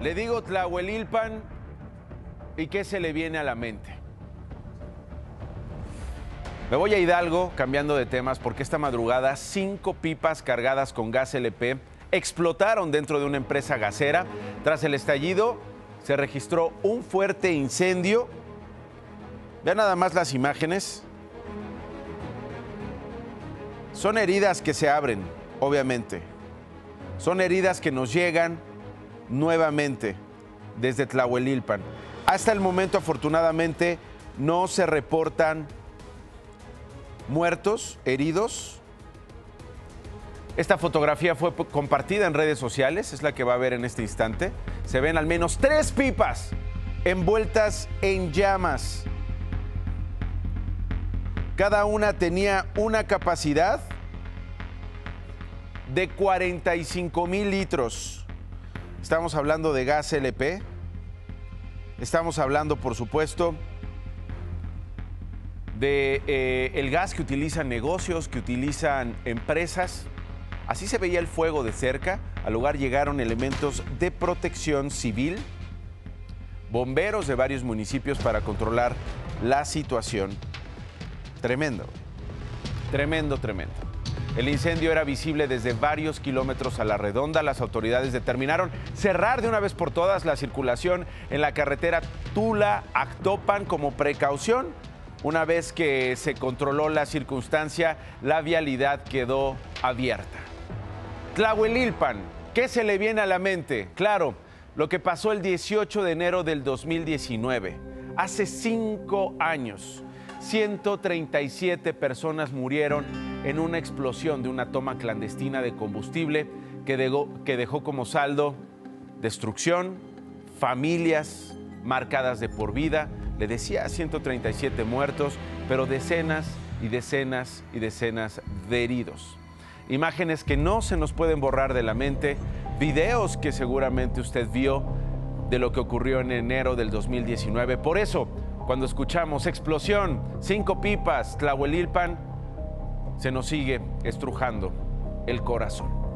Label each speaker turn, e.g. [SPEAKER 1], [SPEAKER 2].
[SPEAKER 1] Le digo Tlahuelilpan y qué se le viene a la mente. Me voy a Hidalgo cambiando de temas porque esta madrugada cinco pipas cargadas con gas LP explotaron dentro de una empresa gasera. Tras el estallido se registró un fuerte incendio. Vean nada más las imágenes. Son heridas que se abren, obviamente. Son heridas que nos llegan nuevamente desde Tlahuelilpan. Hasta el momento, afortunadamente, no se reportan muertos, heridos. Esta fotografía fue compartida en redes sociales, es la que va a ver en este instante. Se ven al menos tres pipas envueltas en llamas. Cada una tenía una capacidad de 45 mil litros. Estamos hablando de gas LP. Estamos hablando, por supuesto, de eh, el gas que utilizan negocios, que utilizan empresas. Así se veía el fuego de cerca. Al lugar llegaron elementos de protección civil, bomberos de varios municipios para controlar la situación. Tremendo, tremendo, tremendo. El incendio era visible desde varios kilómetros a la redonda. Las autoridades determinaron cerrar de una vez por todas la circulación en la carretera Tula-Actopan como precaución. Una vez que se controló la circunstancia, la vialidad quedó abierta. Tlahuelilpan, ¿qué se le viene a la mente? Claro, lo que pasó el 18 de enero del 2019, hace cinco años. 137 personas murieron en una explosión de una toma clandestina de combustible que dejó, como saldo destrucción, familias marcadas de por vida. Le decía 137 muertos, pero decenas y decenas y decenas de heridos. Imágenes que no se nos pueden borrar de la mente, videos que seguramente usted vio de lo que ocurrió en enero del 2019. Por eso, cuando escuchamos explosión, cinco pipas, Tlahuelilpan, se nos sigue estrujando el corazón.